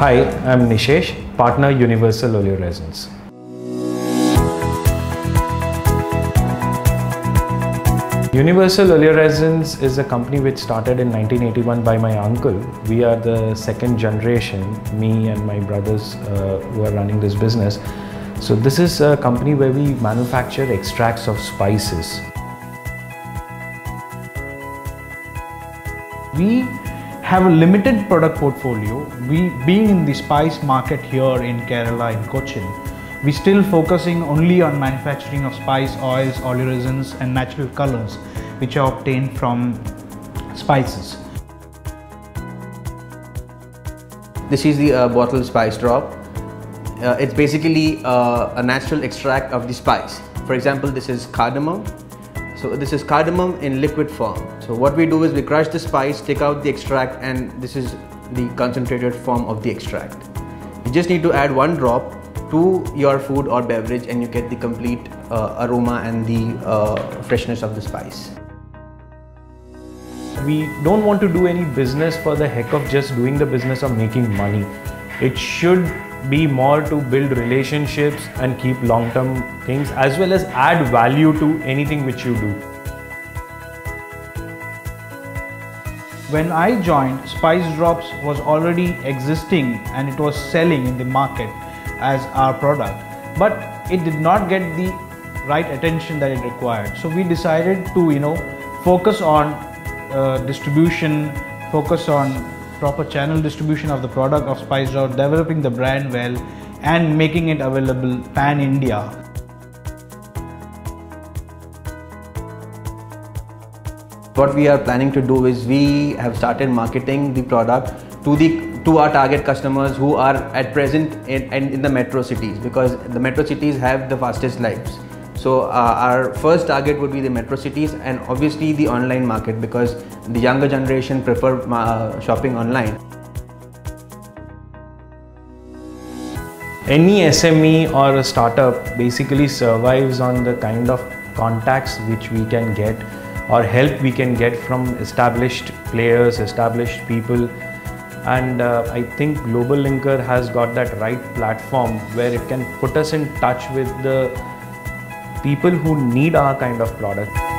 Hi, I'm Nishesh, partner Universal Oleoresins. Universal Oleoresins is a company which started in 1981 by my uncle. We are the second generation, me and my brothers uh, who are running this business. So this is a company where we manufacture extracts of spices. We have a limited product portfolio. We being in the spice market here in Kerala in Cochin, we still focusing only on manufacturing of spice oils, oleoresins and natural colors which are obtained from spices. This is the uh, bottle spice drop. Uh, it's basically uh, a natural extract of the spice. For example, this is cardamom. So this is cardamom in liquid form. So what we do is we crush the spice, take out the extract and this is the concentrated form of the extract. You just need to add one drop to your food or beverage and you get the complete uh, aroma and the uh, freshness of the spice. We don't want to do any business for the heck of just doing the business of making money. It should be more to build relationships and keep long term things as well as add value to anything which you do. When I joined, Spice Drops was already existing and it was selling in the market as our product, but it did not get the right attention that it required. So we decided to, you know, focus on uh, distribution, focus on proper channel distribution of the product of Spice Drops, developing the brand well, and making it available pan India. What we are planning to do is we have started marketing the product to the to our target customers who are at present in, in the metro cities because the metro cities have the fastest lives. So uh, our first target would be the metro cities and obviously the online market because the younger generation prefer uh, shopping online. Any SME or a startup basically survives on the kind of contacts which we can get or help we can get from established players, established people and uh, I think GlobalLinker has got that right platform where it can put us in touch with the people who need our kind of product.